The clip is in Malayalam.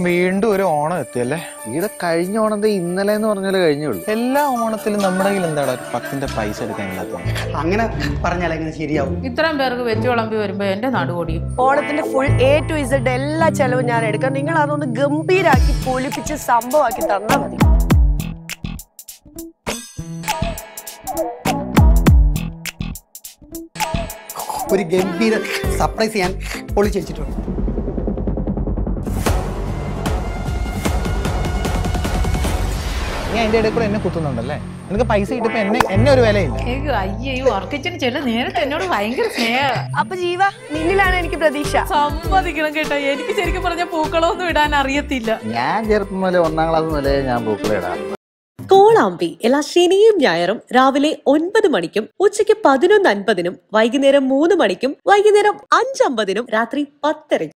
വീണ്ടും ഒരു ഓണം എത്തി എത്തിയല്ലേ? ഈടെ കഴിഞ്ഞ ഓണത്തെ ഇന്നലെ എന്ന് പറഞ്ഞാലേ കഴിഞ്ഞുള്ളൂ. എല്ലാ ഓണത്തിലും നമ്മുടെ കയ്യിൽ എന്താടാ ഒരു പത്തിന്റെ പൈസ എടുക്കാൻ അങ്ങനെ പറഞ്ഞാൽ എങ്ങനെ ശരിയാവും? ഇത്രയും പേർക്ക് വെച്ച് വിളമ്പി വരുമ്പോ എന്റെ നടുകൊടിയും ഓണത്തിന്റെ ഫുൾ എ ടു ഇസഡ് എല്ലാ ചെലവും ഞാൻ എടുക്കാം. നിങ്ങൾ അതൊന്ന് ഗംഭീരാക്കി പൊളിപ്പിച്ച് സംഭവമാക്കി തന്നാൽ മതി. ഒരു ഗംഭീര സർപ്രൈസ് ഞാൻ പൊളിച്ചു വെച്ചിട്ടുണ്ട് നീ അതിന്റെ ഇടയിൽ കൂടെ എന്നെ കുത്തുന്നുണ്ടല്ലേ? നിനക്ക് പൈസ കിട്ടിയപ്പോ എന്നെ എന്നെ ഒരു വിലയില്ല. എനിക്ക് അയ്യോ ഈ വർക്കിച്ചിന് ചെല്ല നേരത്തെ എന്നോട് ഭയങ്കര സ്നേഹ അപ്പൊ ജീവ നിന്നിലാണ് എനിക്ക് പ്രതീക്ഷ. സമ്മതിക്കണം കേട്ടോ. എനിക്ക് ശരിക്കും പറഞ്ഞ പൂക്കളൊന്നും ഇടാൻ അറിയത്തില്ല. ഞാൻ ചെറുപ്പം മുതലേ ഒന്നാം ക്ലാസ് മുതലേ ഞാൻ പൂക്കളം ഇടാറുണ്ട് കോളാമ്പി എല്ലാ ശനിയും ഞായറും രാവിലെ ഒൻപത് മണിക്കും ഉച്ചയ്ക്ക് പതിനൊന്ന് അൻപതിനും വൈകുന്നേരം മൂന്ന് മണിക്കും വൈകുന്നേരം അഞ്ചമ്പതിനും രാത്രി പത്തരയ്ക്കും.